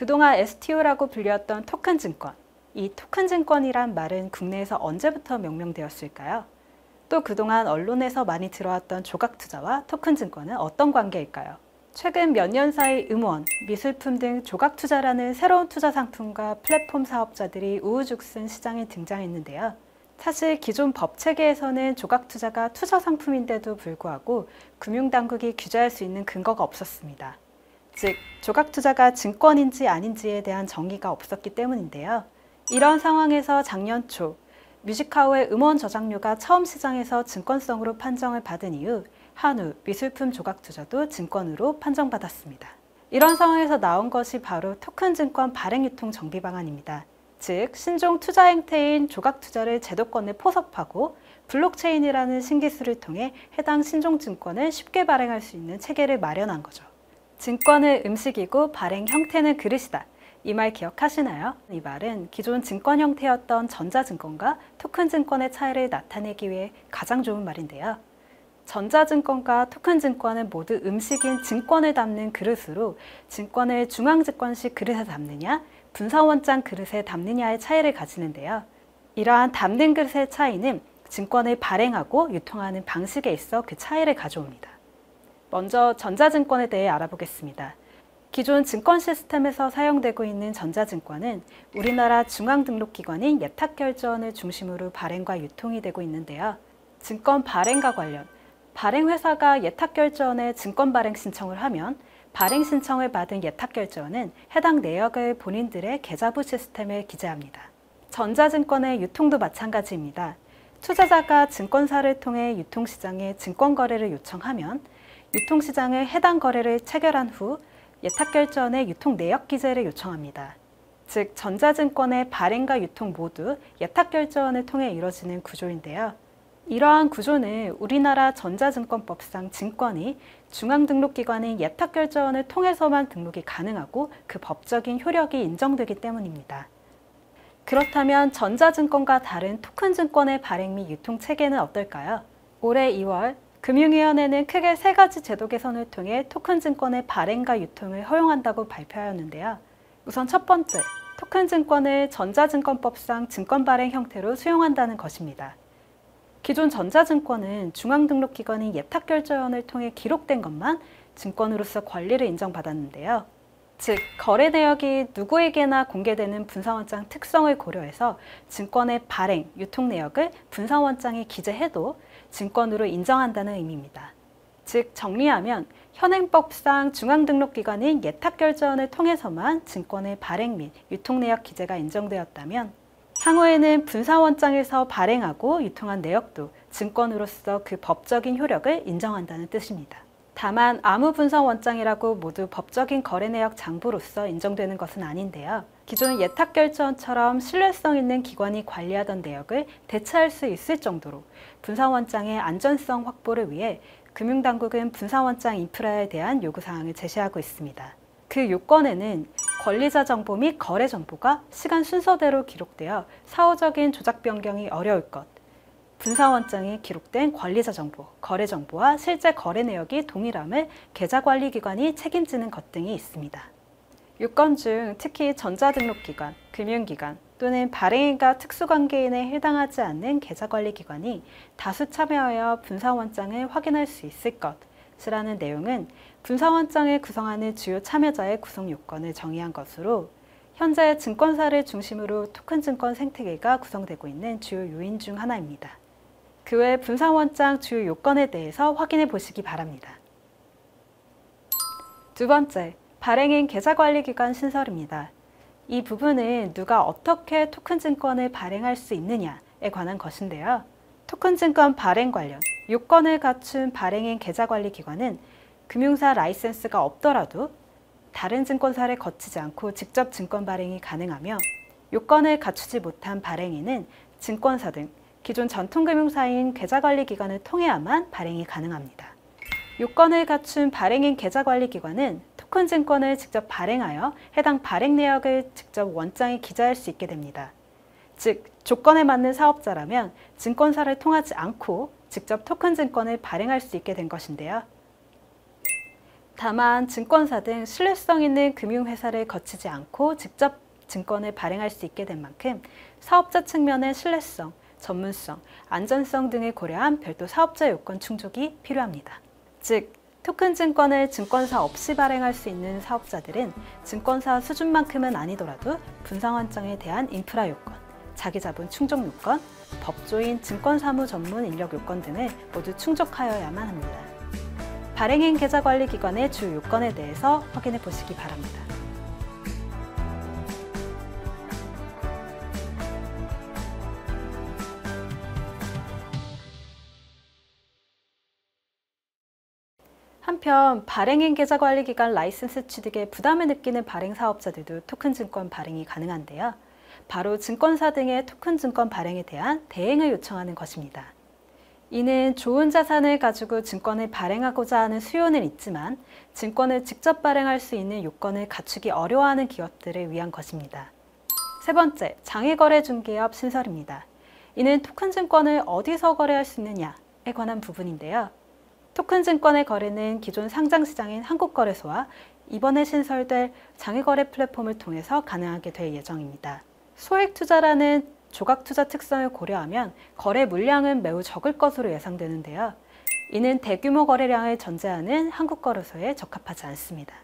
그동안 STO라고 불렸던 토큰 증권. 이 토큰 증권이란 말은 국내에서 언제부터 명명되었을까요? 또 그동안 언론에서 많이 들어왔던 조각 투자와 토큰 증권은 어떤 관계일까요? 최근 몇 년 사이 음원, 미술품 등 조각 투자라는 새로운 투자 상품과 플랫폼 사업자들이 우후죽순 시장에 등장했는데요. 사실 기존 법 체계에서는 조각 투자가 투자 상품인데도 불구하고 금융당국이 규제할 수 있는 근거가 없었습니다. 즉, 조각 투자가 증권인지 아닌지에 대한 정의가 없었기 때문인데요. 이런 상황에서 작년 초 뮤직카우의 음원 저작료가 처음 시장에서 증권성으로 판정을 받은 이후 한우, 미술품 조각 투자도 증권으로 판정받았습니다. 이런 상황에서 나온 것이 바로 토큰 증권 발행 유통 정비 방안입니다. 즉, 신종 투자 행태인 조각 투자를 제도권에 포섭하고 블록체인이라는 신기술을 통해 해당 신종 증권을 쉽게 발행할 수 있는 체계를 마련한 거죠. 증권은 음식이고 발행 형태는 그릇이다. 이 말 기억하시나요? 이 말은 기존 증권 형태였던 전자증권과 토큰증권의 차이를 나타내기 위해 가장 좋은 말인데요. 전자증권과 토큰증권은 모두 음식인 증권을 담는 그릇으로 증권을 중앙집권식 그릇에 담느냐, 분사원장 그릇에 담느냐의 차이를 가지는데요. 이러한 담는 그릇의 차이는 증권을 발행하고 유통하는 방식에 있어 그 차이를 가져옵니다. 먼저 전자증권에 대해 알아보겠습니다. 기존 증권 시스템에서 사용되고 있는 전자증권은 우리나라 중앙등록기관인 예탁결제원을 중심으로 발행과 유통이 되고 있는데요. 증권 발행과 관련, 발행회사가 예탁결제원에 증권 발행 신청을 하면 발행 신청을 받은 예탁결제원은 해당 내역을 본인들의 계좌부 시스템에 기재합니다. 전자증권의 유통도 마찬가지입니다. 투자자가 증권사를 통해 유통시장에 증권 거래를 요청하면 유통시장에 해당 거래를 체결한 후 예탁결제원의 유통 내역 기재를 요청합니다. 즉, 전자증권의 발행과 유통 모두 예탁결제원을 통해 이루어지는 구조인데요. 이러한 구조는 우리나라 전자증권법상 증권이 중앙등록기관인 예탁결제원을 통해서만 등록이 가능하고 그 법적인 효력이 인정되기 때문입니다. 그렇다면 전자증권과 다른 토큰증권의 발행 및 유통 체계는 어떨까요? 올해 2월 금융위원회는 크게 세 가지 제도 개선을 통해 토큰 증권의 발행과 유통을 허용한다고 발표하였는데요. 우선 첫 번째, 토큰 증권을 전자증권법상 증권 발행 형태로 수용한다는 것입니다. 기존 전자증권은 중앙등록기관인 예탁결제원을 통해 기록된 것만 증권으로서 권리를 인정받았는데요. 즉, 거래 내역이 누구에게나 공개되는 분사원장 특성을 고려해서 증권의 발행, 유통 내역을 분사원장에 기재해도 증권으로 인정한다는 의미입니다. 즉, 정리하면 현행법상 중앙등록기관인 예탁결제원을 통해서만 증권의 발행 및 유통 내역 기재가 인정되었다면 향후에는 분사원장에서 발행하고 유통한 내역도 증권으로서 그 법적인 효력을 인정한다는 뜻입니다. 다만 아무 분사원장이라고 모두 법적인 거래 내역 장부로서 인정되는 것은 아닌데요. 기존 예탁결제원처럼 신뢰성 있는 기관이 관리하던 내역을 대체할 수 있을 정도로 분사원장의 안전성 확보를 위해 금융당국은 분사원장 인프라에 대한 요구사항을 제시하고 있습니다. 그 요건에는 권리자 정보 및 거래 정보가 시간 순서대로 기록되어 사후적인 조작 변경이 어려울 것, 분사원장이 기록된 권리자 정보, 거래 정보와 실제 거래 내역이 동일함을 계좌관리기관이 책임지는 것 등이 있습니다. 요건 중 특히 전자등록기관, 금융기관 또는 발행인과 특수관계인에 해당하지 않는 계좌관리기관이 다수 참여하여 분사원장을 확인할 수 있을 것이라는 내용은 분사원장을 구성하는 주요 참여자의 구성 요건을 정의한 것으로 현재 증권사를 중심으로 토큰 증권 생태계가 구성되고 있는 주요 요인 중 하나입니다. 그 외 분사원장 주요 요건에 대해서 확인해 보시기 바랍니다. 두 번째, 발행인 계좌관리기관 신설입니다. 이 부분은 누가 어떻게 토큰증권을 발행할 수 있느냐에 관한 것인데요. 토큰증권 발행 관련 요건을 갖춘 발행인 계좌관리기관은 금융사 라이센스가 없더라도 다른 증권사를 거치지 않고 직접 증권 발행이 가능하며 요건을 갖추지 못한 발행인은 증권사 등 기존 전통금융사인 계좌관리기관을 통해야만 발행이 가능합니다. 요건을 갖춘 발행인 계좌관리기관은 토큰 증권을 직접 발행하여 해당 발행 내역을 직접 원장에 기재할 수 있게 됩니다. 즉, 조건에 맞는 사업자라면 증권사를 통하지 않고 직접 토큰 증권을 발행할 수 있게 된 것인데요. 다만 증권사 등 신뢰성 있는 금융회사를 거치지 않고 직접 증권을 발행할 수 있게 된 만큼 사업자 측면의 신뢰성, 전문성, 안전성 등을 고려한 별도 사업자 요건 충족이 필요합니다. 즉, 토큰 증권을 증권사 없이 발행할 수 있는 사업자들은 증권사 수준만큼은 아니더라도 분상환장에 대한 인프라 요건, 자기자본 충족 요건, 법조인 증권사무 전문 인력 요건 등을 모두 충족하여야만 합니다. 발행인 계좌관리기관의 주 요건에 대해서 확인해 보시기 바랍니다. 한편 발행인 계좌관리기관 라이센스 취득에 부담을 느끼는 발행 사업자들도 토큰 증권 발행이 가능한데요. 바로 증권사 등의 토큰 증권 발행에 대한 대행을 요청하는 것입니다. 이는 좋은 자산을 가지고 증권을 발행하고자 하는 수요는 있지만 증권을 직접 발행할 수 있는 요건을 갖추기 어려워하는 기업들을 위한 것입니다. 세 번째, 장외거래 중개업 신설입니다. 이는 토큰 증권을 어디서 거래할 수 있느냐에 관한 부분인데요. 토큰 증권의 거래는 기존 상장 시장인 한국거래소와 이번에 신설될 장외거래 플랫폼을 통해서 가능하게 될 예정입니다. 소액 투자라는 조각 투자 특성을 고려하면 거래 물량은 매우 적을 것으로 예상되는데요. 이는 대규모 거래량을 전제하는 한국거래소에 적합하지 않습니다.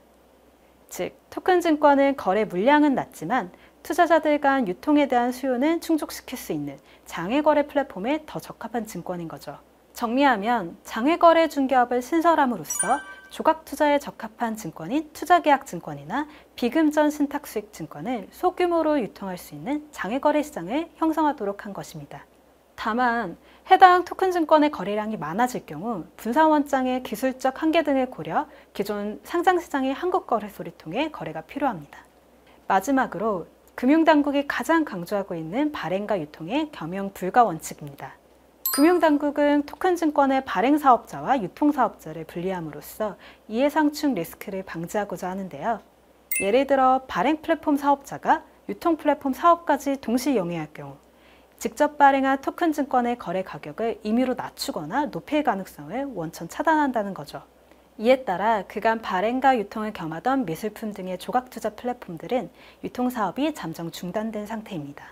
즉, 토큰 증권은 거래 물량은 낮지만 투자자들 간 유통에 대한 수요는 충족시킬 수 있는 장외 거래 플랫폼에 더 적합한 증권인 거죠. 정리하면 장외거래 중개업을 신설함으로써 조각 투자에 적합한 증권인 투자계약 증권이나 비금전 신탁수익 증권을 소규모로 유통할 수 있는 장외거래 시장을 형성하도록 한 것입니다. 다만 해당 토큰 증권의 거래량이 많아질 경우 분사원장의 기술적 한계 등을 고려 기존 상장시장의 한국거래소를 통해 거래가 필요합니다. 마지막으로 금융당국이 가장 강조하고 있는 발행과 유통의 겸용 불가 원칙입니다. 금융당국은 토큰 증권의 발행 사업자와 유통 사업자를 분리함으로써 이해상충 리스크를 방지하고자 하는데요. 예를 들어 발행 플랫폼 사업자가 유통 플랫폼 사업까지 동시 영위할 경우 직접 발행한 토큰 증권의 거래 가격을 임의로 낮추거나 높일 가능성을 원천 차단한다는 거죠. 이에 따라 그간 발행과 유통을 겸하던 미술품 등의 조각 투자 플랫폼들은 유통 사업이 잠정 중단된 상태입니다.